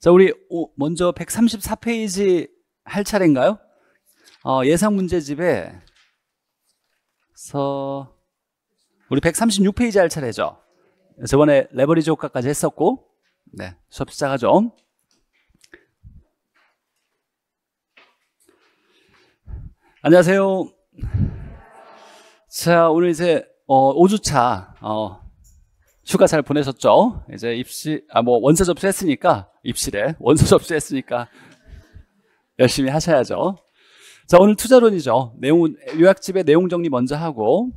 자, 우리 먼저 134페이지 할 차례인가요? 어, 예상 문제집에 서 우리 136페이지 할 차례죠. 저번에 레버리지 효과까지 했었고 네, 수업 시작하죠. 안녕하세요. 자, 오늘 이제 어, 5주차 어, 휴가 잘 보내셨죠? 이제 입시 아 뭐 원서 접수했으니까 입시래 원서 접수했으니까 열심히 하셔야죠. 자, 오늘 투자론이죠. 내용 요약집의 내용 정리 먼저 하고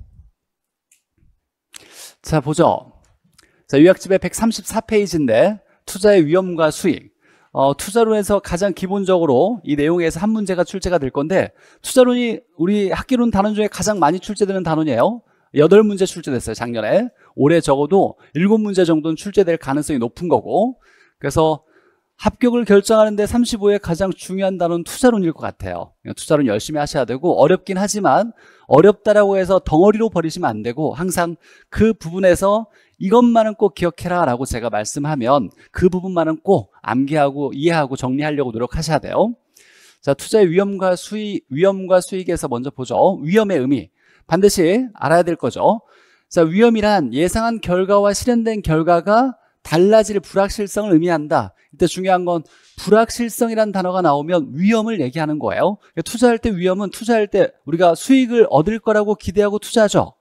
자, 보죠. 자, 요약집의 134페이지인데 투자의 위험과 수익 어, 투자론에서 가장 기본적으로 이 내용에서 한 문제가 출제가 될 건데 투자론이 우리 학기론 단원 중에 가장 많이 출제되는 단원이에요. 8문제 출제됐어요, 작년에. 올해 적어도 7문제 정도는 출제될 가능성이 높은 거고. 그래서 합격을 결정하는데 35에 가장 중요한 단어는 투자론일 것 같아요. 투자론 열심히 하셔야 되고 어렵긴 하지만 어렵다라고 해서 덩어리로 버리시면 안 되고 항상 그 부분에서 이것만은 꼭 기억해라 라고 제가 말씀하면 그 부분만은 꼭 암기하고 이해하고 정리하려고 노력하셔야 돼요. 자, 투자의 위험과 수익, 위험과 수익에서 먼저 보죠. 위험의 의미. 반드시 알아야 될 거죠. 자, 위험이란 예상한 결과와 실현된 결과가 달라질 불확실성을 의미한다. 이때 중요한 건 불확실성이라는 단어가 나오면 위험을 얘기하는 거예요. 그러니까 투자할 때 위험은 투자할 때 우리가 수익을 얻을 거라고 기대하고 투자하죠.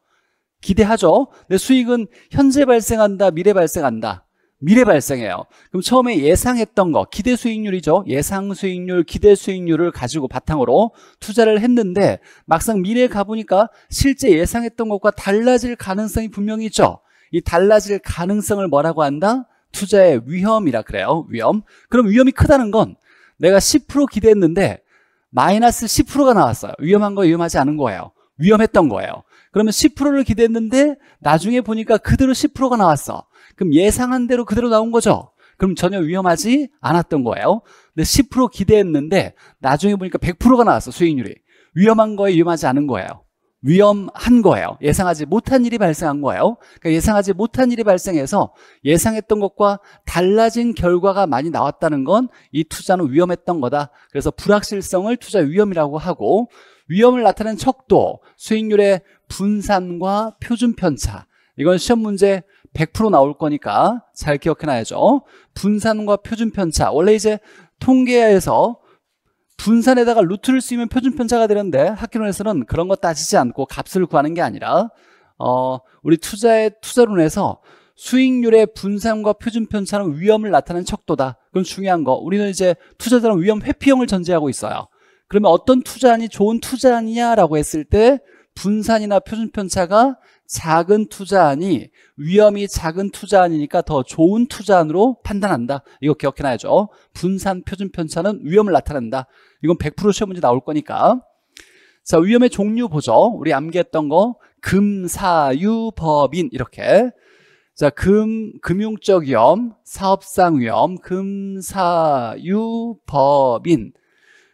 기대하죠. 근데 수익은 현재 발생한다, 미래 발생한다. 미래 발생해요. 그럼 처음에 예상했던 거, 기대 수익률이죠. 예상 수익률, 기대 수익률을 가지고 바탕으로 투자를 했는데 막상 미래에 가보니까 실제 예상했던 것과 달라질 가능성이 분명히 있죠. 이 달라질 가능성을 뭐라고 한다? 투자의 위험이라 그래요. 위험. 그럼 위험이 크다는 건 내가 10% 기대했는데 마이너스 10%가 나왔어요. 위험한 거 위험하지 않은 거예요. 위험했던 거예요. 그러면 10%를 기대했는데 나중에 보니까 그대로 10%가 나왔어. 그럼 예상한 대로 그대로 나온 거죠. 그럼 전혀 위험하지 않았던 거예요. 근데 10% 기대했는데 나중에 보니까 100%가 나왔어 수익률이. 위험한 거에 위험하지 않은 거예요. 위험한 거예요. 예상하지 못한 일이 발생한 거예요. 그러니까 예상하지 못한 일이 발생해서 예상했던 것과 달라진 결과가 많이 나왔다는 건 이 투자는 위험했던 거다. 그래서 불확실성을 투자 위험이라고 하고 위험을 나타낸 척도, 수익률의 분산과 표준 편차. 이건 시험 문제 100% 나올 거니까 잘 기억해놔야죠. 분산과 표준 편차. 원래 이제 통계에서 분산에다가 루트를 쓰면 표준 편차가 되는데 학기론에서는 그런 거 따지지 않고 값을 구하는 게 아니라 어, 우리 투자의 투자론에서 수익률의 분산과 표준 편차는 위험을 나타내는 척도다. 그건 중요한 거. 우리는 이제 투자자는 위험 회피형을 전제하고 있어요. 그러면 어떤 투자안이 좋은 투자안이냐라고 했을 때 분산이나 표준 편차가 작은 투자안이 위험이 작은 투자안이니까 더 좋은 투자안으로 판단한다. 이거 기억해놔야죠. 분산 표준 편차는 위험을 나타낸다. 이건 100% 시험 문제 나올 거니까. 자, 위험의 종류 보죠. 우리 암기했던 거 금사유 법인 이렇게. 자, 금 금융적 위험, 사업상 위험, 금사유 법인.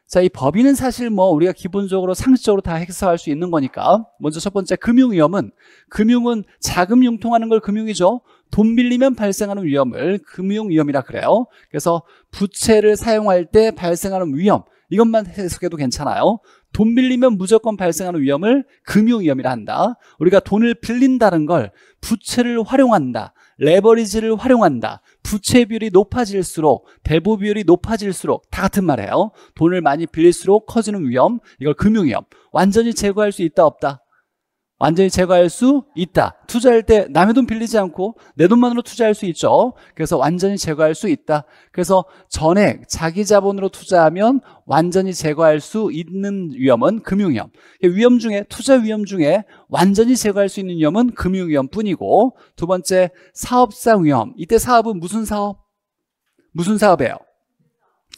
자, 이 법인은 사실 뭐 우리가 기본적으로 상식적으로 다 해석할 수 있는 거니까 먼저 첫 번째 금융 위험은 금융은 자금 융통하는 걸 금융이죠. 돈 빌리면 발생하는 위험을 금융 위험이라 그래요. 그래서 부채를 사용할 때 발생하는 위험 이것만 해석해도 괜찮아요. 돈 빌리면 무조건 발생하는 위험을 금융 위험이라 한다. 우리가 돈을 빌린다는 걸 부채를 활용한다. 레버리지를 활용한다. 부채 비율이 높아질수록 대부 비율이 높아질수록 다 같은 말이에요. 돈을 많이 빌릴수록 커지는 위험. 이걸 금융 위험. 완전히 제거할 수 있다 없다. 완전히 제거할 수 있다. 투자할 때 남의 돈 빌리지 않고 내 돈만으로 투자할 수 있죠. 그래서 완전히 제거할 수 있다. 그래서 전액 자기 자본으로 투자하면 완전히 제거할 수 있는 위험은 금융위험. 위험 중에 투자 위험 중에 완전히 제거할 수 있는 위험은 금융위험뿐이고 두 번째 사업상 위험. 이때 사업은 무슨 사업? 무슨 사업이에요?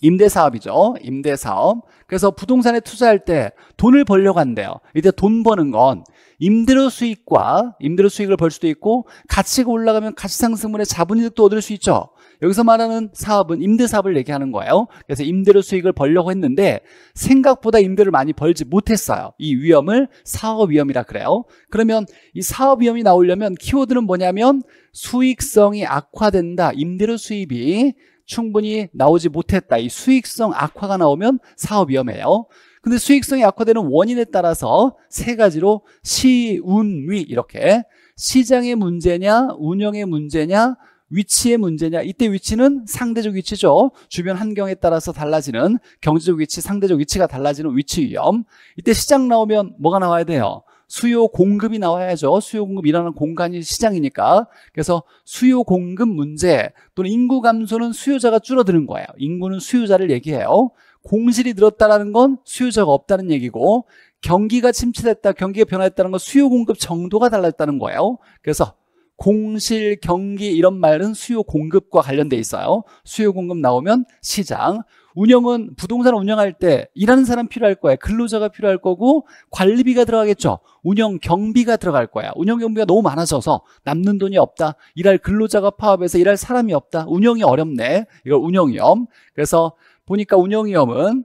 임대사업이죠. 임대사업. 그래서 부동산에 투자할 때 돈을 벌려고 한대요. 이때 돈 버는 건 임대료 수익과 임대료 수익을 벌 수도 있고 가치가 올라가면 가치 상승분의 자본이득도 얻을 수 있죠. 여기서 말하는 사업은 임대 사업을 얘기하는 거예요. 그래서 임대료 수익을 벌려고 했는데 생각보다 임대를 많이 벌지 못했어요. 이 위험을 사업 위험이라 그래요. 그러면 이 사업 위험이 나오려면 키워드는 뭐냐면 수익성이 악화된다. 임대료 수입이 충분히 나오지 못했다. 이 수익성 악화가 나오면 사업 위험해요. 근데 수익성이 악화되는 원인에 따라서 세 가지로 시, 운, 위 이렇게 시장의 문제냐, 운영의 문제냐, 위치의 문제냐? 이때 위치는 상대적 위치죠. 주변 환경에 따라서 달라지는 경제적 위치, 상대적 위치가 달라지는 위치 위험. 이때 시장 나오면 뭐가 나와야 돼요? 수요 공급이 나와야죠. 수요 공급 일하는 공간이 시장이니까. 그래서 수요 공급 문제 또는 인구 감소는 수요자가 줄어드는 거예요. 인구는 수요자를 얘기해요. 공실이 늘었다는 건 수요자가 없다는 얘기고 경기가 침체됐다, 경기가 변화했다는 건 수요 공급 정도가 달랐다는 거예요. 그래서 공실, 경기 이런 말은 수요 공급과 관련돼 있어요. 수요 공급 나오면 시장. 운영은 부동산 운영할 때 일하는 사람 필요할 거예요. 근로자가 필요할 거고 관리비가 들어가겠죠. 운영 경비가 들어갈 거야. 운영 경비가 너무 많아져서 남는 돈이 없다. 일할 근로자가 파업해서 일할 사람이 없다. 운영이 어렵네. 이걸 운영위험. 그래서 보니까 운영위험은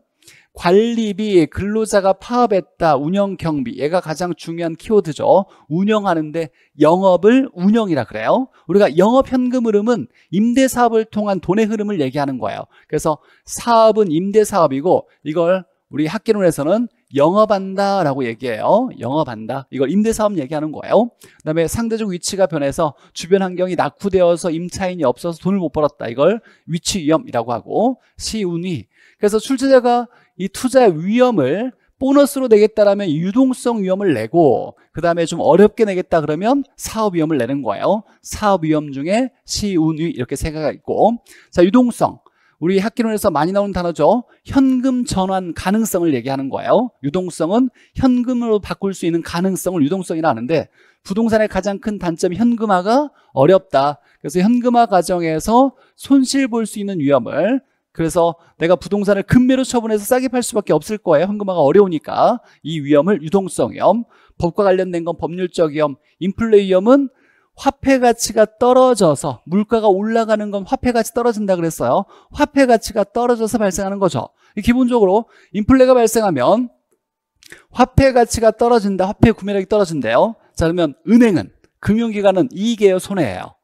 관리비, 근로자가 파업했다, 운영 경비. 얘가 가장 중요한 키워드죠. 운영하는데 영업을 운영이라 그래요. 우리가 영업 현금 흐름은 임대 사업을 통한 돈의 흐름을 얘기하는 거예요. 그래서 사업은 임대 사업이고 이걸 우리 학기론에서는 영업한다 라고 얘기해요. 영업한다. 이걸 임대사업 얘기하는 거예요. 그 다음에 상대적 위치가 변해서 주변 환경이 낙후되어서 임차인이 없어서 돈을 못 벌었다. 이걸 위치 위험이라고 하고 시운위. 그래서 출제자가 이 투자 위험을 보너스로 내겠다라면 유동성 위험을 내고 그 다음에 좀 어렵게 내겠다 그러면 사업 위험을 내는 거예요. 사업 위험 중에 시운위 이렇게 세 가지가 있고 자 유동성 우리 학기론에서 많이 나오는 단어죠. 현금 전환 가능성을 얘기하는 거예요. 유동성은 현금으로 바꿀 수 있는 가능성을 유동성이라 하는데 부동산의 가장 큰 단점이 현금화가 어렵다. 그래서 현금화 과정에서 손실 볼 수 있는 위험을 그래서 내가 부동산을 금매로 처분해서 싸게 팔 수밖에 없을 거예요. 현금화가 어려우니까 이 위험을 유동성 위험, 법과 관련된 건 법률적 위험, 인플레 위험은 화폐 가치가 떨어져서 물가가 올라가는 건 화폐 가치 떨어진다 그랬어요. 화폐 가치가 떨어져서 발생하는 거죠. 기본적으로 인플레가 발생하면 화폐 가치가 떨어진다. 화폐 구매력이 떨어진대요. 자 그러면 은행은 금융기관은 이익이에요, 손해예요.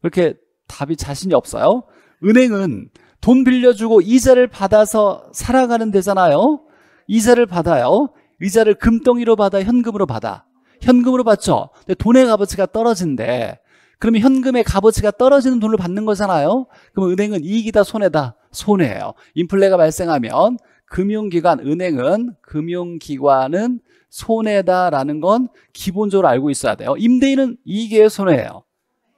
그렇게 답이 자신이 없어요. 은행은 돈 빌려주고 이자를 받아서 살아가는 데잖아요. 이자를 받아요. 이자를 금덩이로 받아 현금으로 받아. 현금으로 받죠. 근데 돈의 값어치가 떨어진대. 그러면 현금의 값어치가 떨어지는 돈을 받는 거잖아요. 그럼 은행은 이익이다 손해다? 손해예요. 인플레가 발생하면 금융기관, 은행은 금융기관은 손해다라는 건 기본적으로 알고 있어야 돼요. 임대인은 이익이에요 손해예요.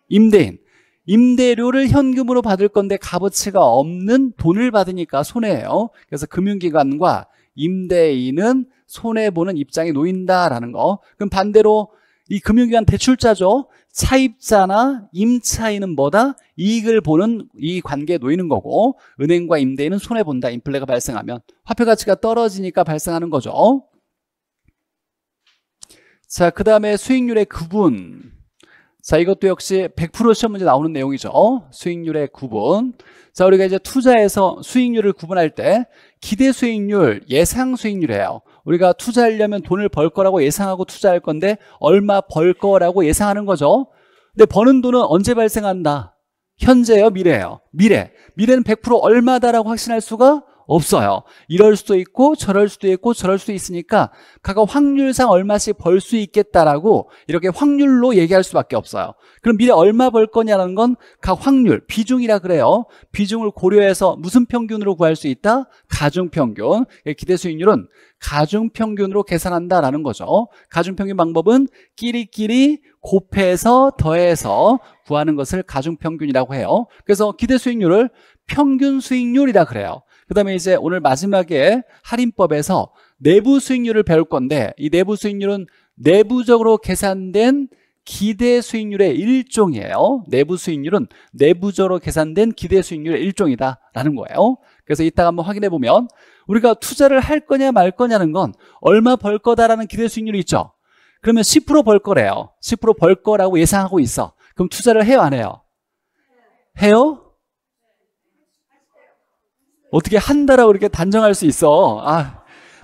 임대인. 임대료를 현금으로 받을 건데 값어치가 없는 돈을 받으니까 손해예요. 그래서 금융기관과 임대인은 손해보는 입장에 놓인다라는 거. 그럼 반대로 이 금융기관 대출자죠. 차입자나 임차인은 뭐다? 이익을 보는 이 관계에 놓이는 거고 은행과 임대인은 손해본다. 인플레가 발생하면. 화폐 가치가 떨어지니까 발생하는 거죠. 자, 그 다음에 수익률의 구분. 자, 이것도 역시 100% 시험 문제 나오는 내용이죠. 수익률의 구분. 자, 우리가 이제 투자에서 수익률을 구분할 때 기대 수익률, 예상 수익률이에요. 우리가 투자하려면 돈을 벌 거라고 예상하고 투자할 건데 얼마 벌 거라고 예상하는 거죠. 근데 버는 돈은 언제 발생한다? 현재예요, 미래예요. 미래. 미래는 100% 얼마다라고 확신할 수가 없어요. 이럴 수도 있고 저럴 수도 있고 저럴 수도 있으니까 각각 확률상 얼마씩 벌 수 있겠다라고 이렇게 확률로 얘기할 수밖에 없어요. 그럼 미래 얼마 벌 거냐는 건 각 확률, 비중이라 그래요. 비중을 고려해서 무슨 평균으로 구할 수 있다? 가중평균. 기대 수익률은 가중평균으로 계산한다라는 거죠. 가중평균 방법은 끼리끼리 곱해서 더해서 구하는 것을 가중평균이라고 해요. 그래서 기대 수익률을 평균 수익률이라 그래요. 그 다음에 이제 오늘 마지막에 할인법에서 내부 수익률을 배울 건데 이 내부 수익률은 내부적으로 계산된 기대 수익률의 일종이에요. 내부 수익률은 내부적으로 계산된 기대 수익률의 일종이다라는 거예요. 그래서 이따가 한번 확인해 보면 우리가 투자를 할 거냐 말 거냐는 건 얼마 벌 거다라는 기대 수익률이 있죠. 그러면 10%벌 거래요. 10%벌 거라고 예상하고 있어. 그럼 투자를 해요 안 해요? 해요? 어떻게 한다라고 이렇게 단정할 수 있어. 아,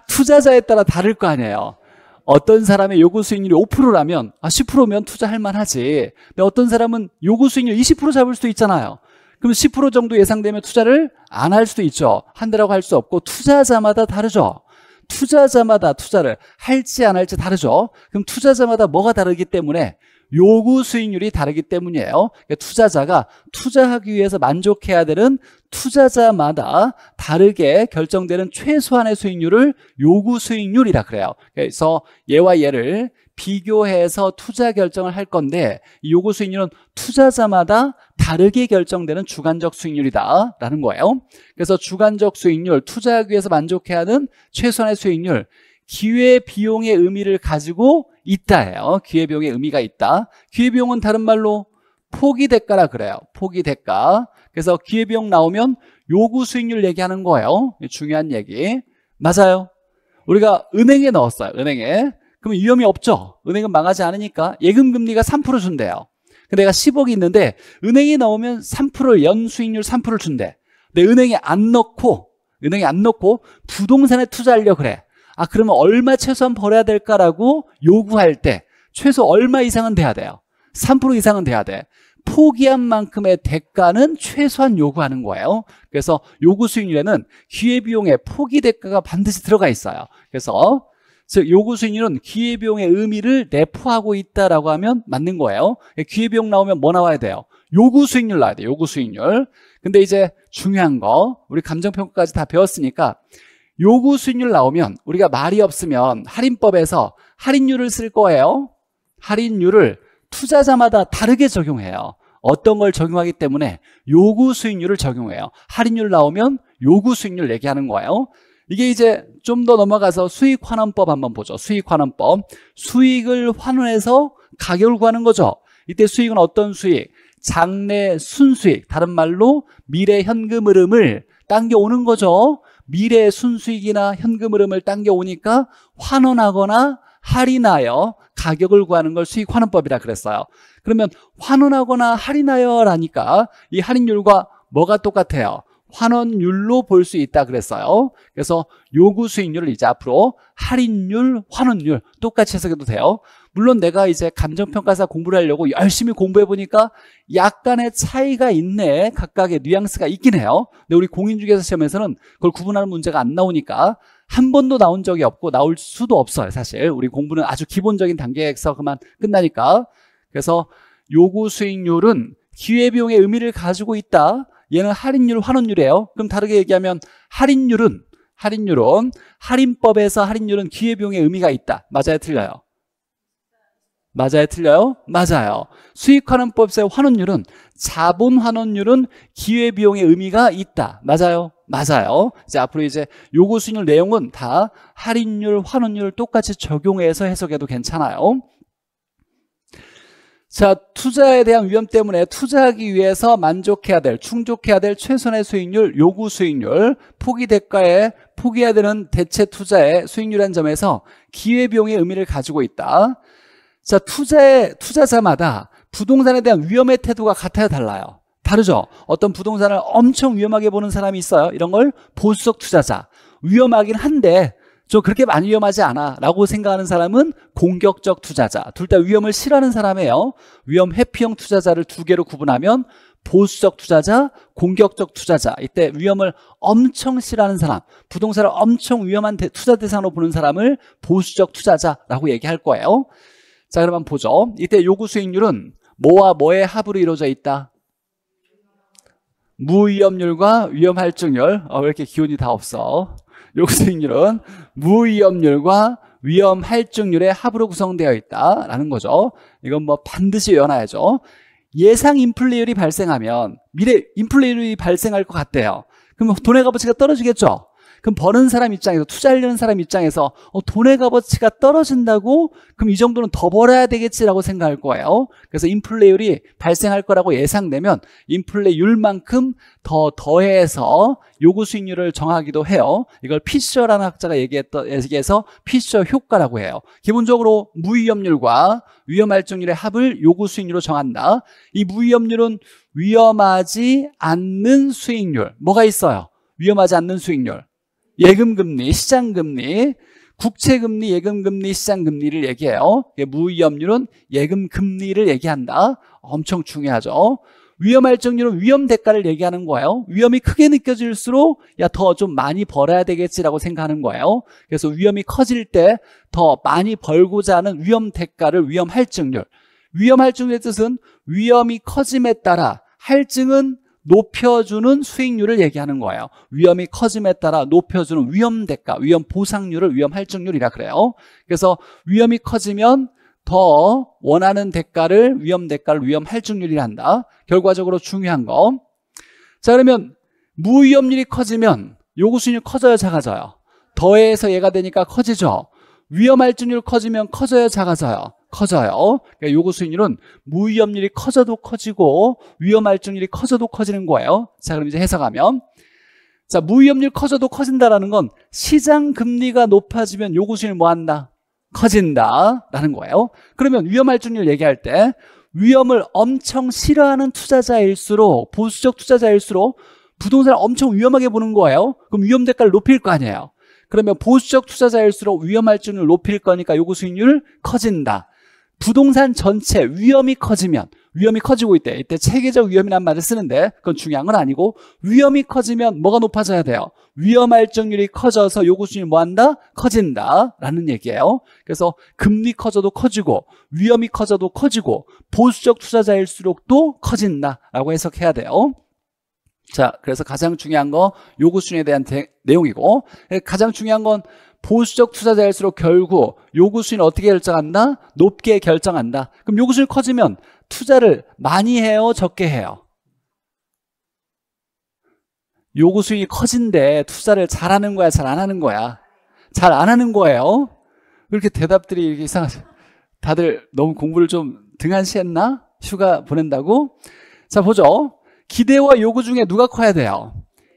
투자자에 따라 다를 거 아니에요. 어떤 사람의 요구 수익률이 5%라면 아 10%면 투자할 만하지. 근데 어떤 사람은 요구 수익률 20% 잡을 수도 있잖아요. 그럼 10% 정도 예상되면 투자를 안 할 수도 있죠. 한다라고 할 수 없고 투자자마다 다르죠. 투자자마다 투자를 할지 안 할지 다르죠. 그럼 투자자마다 뭐가 다르기 때문에 요구 수익률이 다르기 때문이에요. 그러니까 투자자가 투자하기 위해서 만족해야 되는 투자자마다 다르게 결정되는 최소한의 수익률을 요구 수익률이라 그래요. 그래서 얘와 얘를 비교해서 투자 결정을 할 건데 요구 수익률은 투자자마다 다르게 결정되는 주관적 수익률이다 라는 거예요. 그래서 주관적 수익률 투자하기 위해서 만족해야 하는 최소한의 수익률 기회 비용의 의미를 가지고 있다예요. 기회 비용의 의미가 있다. 기회 비용은 다른 말로 포기 대가라 그래요. 포기 대가. 그래서 기회 비용 나오면 요구 수익률 얘기하는 거예요. 중요한 얘기. 맞아요. 우리가 은행에 넣었어요 은행에 그러면 위험이 없죠. 은행은 망하지 않으니까 예금 금리가 3% 준대요. 근데 내가 10억이 있는데 은행에 넣으면 3%를 연 수익률 3%를 준대. 근데 은행에 안 넣고 은행에 안 넣고 부동산에 투자하려 그래. 아 그러면 얼마 최소한 벌어야 될까라고 요구할 때 최소 얼마 이상은 돼야 돼요. 3% 이상은 돼야 돼. 포기한 만큼의 대가는 최소한 요구하는 거예요. 그래서 요구 수익률에는 기회비용의 포기 대가가 반드시 들어가 있어요. 그래서 즉 요구 수익률은 기회비용의 의미를 내포하고 있다라고 하면 맞는 거예요. 기회비용 나오면 뭐 나와야 돼요? 요구 수익률 나와야 돼요. 요구 수익률. 근데 이제 중요한 거 우리 감정평가까지 다 배웠으니까 요구 수익률 나오면 우리가 말이 없으면 할인법에서 할인율을 쓸 거예요. 할인율을 투자자마다 다르게 적용해요. 어떤 걸 적용하기 때문에 요구 수익률을 적용해요. 할인율 나오면 요구 수익률 얘기하는 거예요. 이게 이제 좀 더 넘어가서 수익 환원법 한번 보죠. 수익 환원법. 수익을 환원해서 가격을 구하는 거죠. 이때 수익은 어떤 수익? 장래 순수익. 다른 말로 미래 현금 흐름을 당겨오는 거죠. 미래 순수익이나 현금 흐름을 당겨오니까 환원하거나 할인하여 가격을 구하는 걸 수익 환원법이라 그랬어요. 그러면 환원하거나 할인하여라니까 이 할인율과 뭐가 똑같아요? 환원율로 볼 수 있다 그랬어요. 그래서 요구 수익률을 이제 앞으로 할인율, 환원율 똑같이 해석해도 돼요. 물론 내가 이제 감정평가사 공부를 하려고 열심히 공부해 보니까 약간의 차이가 있네. 각각의 뉘앙스가 있긴 해요. 근데 우리 공인중개사 시험에서는 그걸 구분하는 문제가 안 나오니까 한 번도 나온 적이 없고 나올 수도 없어요. 사실 우리 공부는 아주 기본적인 단계에서 그만 끝나니까. 그래서 요구 수익률은 기회비용의 의미를 가지고 있다. 얘는 할인율, 환원율이에요. 그럼 다르게 얘기하면 할인율은 할인율은 할인법에서 할인율은 기회비용의 의미가 있다. 맞아요, 틀려요? 맞아요, 틀려요? 맞아요. 수익환원법에서의 환원율은 자본 환원율은 기회비용의 의미가 있다. 맞아요? 맞아요. 이제 앞으로 이제 요구 수익률 내용은 다 할인율, 환원율 똑같이 적용해서 해석해도 괜찮아요. 자, 투자에 대한 위험 때문에 투자하기 위해서 만족해야 될, 충족해야 될 최선의 수익률, 요구 수익률, 포기 대가에 포기해야 되는 대체 투자의 수익률이라는 점에서 기회비용의 의미를 가지고 있다. 자, 투자의, 투자자마다 부동산에 대한 위험의 태도가 같아요, 달라요? 다르죠? 어떤 부동산을 엄청 위험하게 보는 사람이 있어요. 이런 걸 보수적 투자자. 위험하긴 한데 저 그렇게 많이 위험하지 않아 라고 생각하는 사람은 공격적 투자자. 둘 다 위험을 싫어하는 사람이에요. 위험 회피형 투자자를 두 개로 구분하면 보수적 투자자, 공격적 투자자. 이때 위험을 엄청 싫어하는 사람 부동산을 엄청 위험한 투자 대상으로 보는 사람을 보수적 투자자라고 얘기할 거예요. 자 그러면 보죠. 이때 요구 수익률은 뭐와 뭐의 합으로 이루어져 있다? 무위험률과 위험할증률. 어, 왜 이렇게 기운이 다 없어 요구수익률은 무위험률과 위험 할증률의 합으로 구성되어 있다라는 거죠. 이건 뭐 반드시 외워놔야죠. 예상 인플레이율이 발생하면 미래 인플레이율이 발생할 것 같대요. 그럼 돈의 값어치가 떨어지겠죠. 그럼 버는 사람 입장에서 투자하려는 사람 입장에서 어, 돈의 값어치가 떨어진다고 그럼 이 정도는 더 벌어야 되겠지라고 생각할 거예요. 그래서 인플레율이 발생할 거라고 예상되면 인플레율만큼 더 더해서 요구 수익률을 정하기도 해요. 이걸 피셔라는 학자가 얘기했던 얘기해서 피셔 효과라고 해요. 기본적으로 무위험률과 위험할증률의 합을 요구 수익률로 정한다. 이 무위험률은 위험하지 않는 수익률 뭐가 있어요? 위험하지 않는 수익률 예금금리, 시장금리, 국채금리, 예금금리, 시장금리를 얘기해요. 무위험률은 예금금리를 얘기한다. 엄청 중요하죠. 위험 할증률은 위험 대가를 얘기하는 거예요. 위험이 크게 느껴질수록 야 더 좀 많이 벌어야 되겠지라고 생각하는 거예요. 그래서 위험이 커질 때 더 많이 벌고자 하는 위험 대가를 위험 할증률. 위험 할증률의 뜻은 위험이 커짐에 따라 할증은 높여주는 수익률을 얘기하는 거예요. 위험이 커짐에 따라 높여주는 위험 대가, 위험 보상률을 위험 할증률이라 그래요. 그래서 위험이 커지면 더 원하는 대가를 위험 대가를 위험 할증률이라 한다. 결과적으로 중요한 거. 자 그러면 무위험률이 커지면 요구 수익률 커져요, 작아져요? 더해서 얘가 되니까 커지죠. 위험 할증률 커지면 커져요, 작아져요? 커져요. 그러니까 요구 수익률은 무위험률이 커져도 커지고 위험 할증률이 커져도 커지는 거예요. 자 그럼 이제 해석하면 자 무위험률 커져도 커진다라는 건 시장 금리가 높아지면 요구 수익률 뭐 한다? 커진다라는 거예요. 그러면 위험 할증률 얘기할 때 위험을 엄청 싫어하는 투자자일수록 보수적 투자자일수록 부동산을 엄청 위험하게 보는 거예요. 그럼 위험 대가를 높일 거 아니에요. 그러면 보수적 투자자일수록 위험 할증률 높일 거니까 요구 수익률 커진다. 부동산 전체 위험이 커지면 위험이 커지고 있대. 이때 체계적 위험이란 말을 쓰는데 그건 중요한 건 아니고 위험이 커지면 뭐가 높아져야 돼요? 위험 할증률이 커져서 요구 수익률이 뭐 한다? 커진다라는 얘기예요. 그래서 금리 커져도 커지고 위험이 커져도 커지고 보수적 투자자일수록 또 커진다라고 해석해야 돼요. 자, 그래서 가장 중요한 거 요구 수익에 대한 대, 내용이고 가장 중요한 건 보수적 투자자일수록 결국 요구 수익을 어떻게 결정한다? 높게 결정한다. 그럼 요구 수익이 커지면 투자를 많이 해요? 적게 해요? 요구 수익이 커진데 투자를 잘하는 거야? 잘 안 하는 거야? 잘 안 하는 거예요? 그렇게 대답들이 이렇게 이상하죠. 다들 너무 공부를 좀 등한시했나? 휴가 보낸다고? 자, 보죠. 기대와 요구 중에 누가 커야 돼요?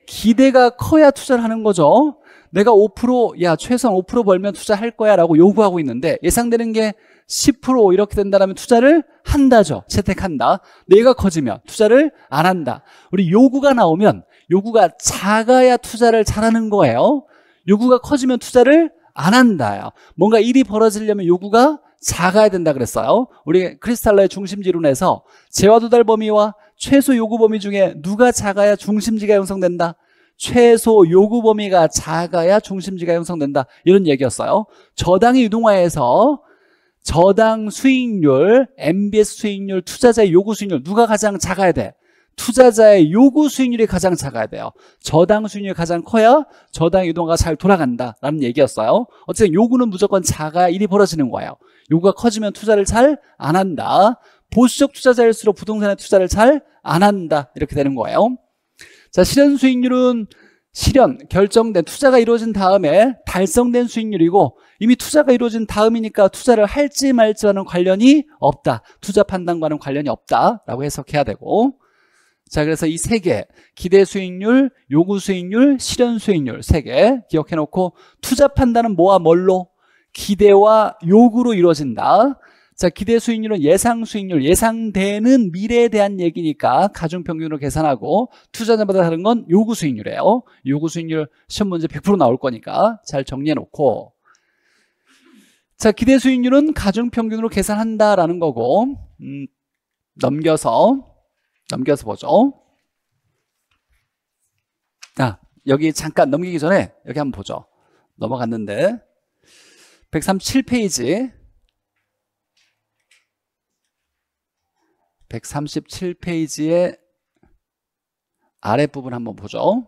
기대가 커야 투자를 하는 거죠. 내가 5%, 야, 최소한 5% 벌면 투자할 거야 라고 요구하고 있는데 예상되는 게 10% 이렇게 된다면 투자를 한다죠. 채택한다. 내가 커지면 투자를 안 한다. 우리 요구가 나오면 요구가 작아야 투자를 잘하는 거예요. 요구가 커지면 투자를 안 한다요. 뭔가 일이 벌어지려면 요구가 작아야 된다 그랬어요. 우리 크리스탈러의 중심지론에서 재화 도달 범위와 최소 요구 범위 중에 누가 작아야 중심지가 형성된다? 최소 요구 범위가 작아야 중심지가 형성된다. 이런 얘기였어요. 저당의 유동화에서 저당 수익률, MBS 수익률, 투자자의 요구 수익률 누가 가장 작아야 돼? 투자자의 요구 수익률이 가장 작아야 돼요. 저당 수익률이 가장 커야 저당 유동화가 잘 돌아간다라는 얘기였어요. 어쨌든 요구는 무조건 작아야 일이 벌어지는 거예요. 요구가 커지면 투자를 잘 안 한다. 보수적 투자자일수록 부동산에 투자를 잘 안 한다. 이렇게 되는 거예요. 자, 실현 수익률은 실현, 결정된 투자가 이루어진 다음에 달성된 수익률이고 이미 투자가 이루어진 다음이니까 투자를 할지 말지와는 관련이 없다. 투자 판단과는 관련이 없다라고 해석해야 되고 자, 그래서 이 세 개, 기대 수익률, 요구 수익률, 실현 수익률 세 개 기억해 놓고 투자 판단은 뭐와 뭘로? 기대와 요구로 이루어진다. 자, 기대 수익률은 예상 수익률, 예상되는 미래에 대한 얘기니까 가중평균으로 계산하고 투자자마다 다른 건 요구 수익률이에요. 요구 수익률 시험 문제 100% 나올 거니까 잘 정리해 놓고 자, 기대 수익률은 가중평균으로 계산한다라는 거고 음, 넘겨서 넘겨서 보죠. 자, 여기 잠깐 넘기기 전에 여기 한번 보죠. 넘어갔는데 137페이지 137페이지의 아랫부분 한번 보죠.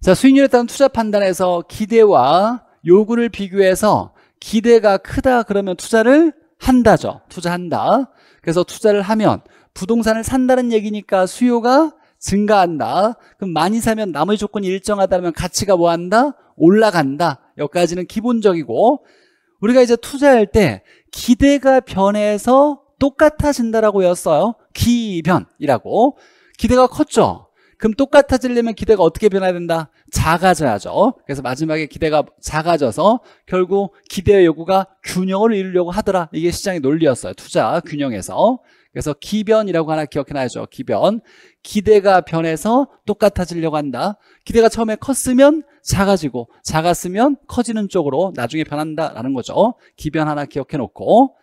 자, 수익률에 따른 투자 판단에서 기대와 요구를 비교해서 기대가 크다 그러면 투자를 한다죠. 투자한다. 그래서 투자를 하면 부동산을 산다는 얘기니까 수요가 증가한다. 그럼 많이 사면 나머지 조건이 일정하다면 가치가 뭐 한다? 올라간다. 여기까지는 기본적이고 우리가 이제 투자할 때 기대가 변해서 똑같아진다라고 외웠어요. 기변이라고. 기대가 컸죠. 그럼 똑같아지려면 기대가 어떻게 변해야 된다? 작아져야죠. 그래서 마지막에 기대가 작아져서 결국 기대의 요구가 균형을 이루려고 하더라. 이게 시장의 논리였어요. 투자 균형에서. 그래서 기변이라고 하나 기억해놔야죠. 기변. 기대가 변해서 똑같아지려고 한다. 기대가 처음에 컸으면 작아지고 작았으면 커지는 쪽으로 나중에 변한다라는 거죠. 기변 하나 기억해놓고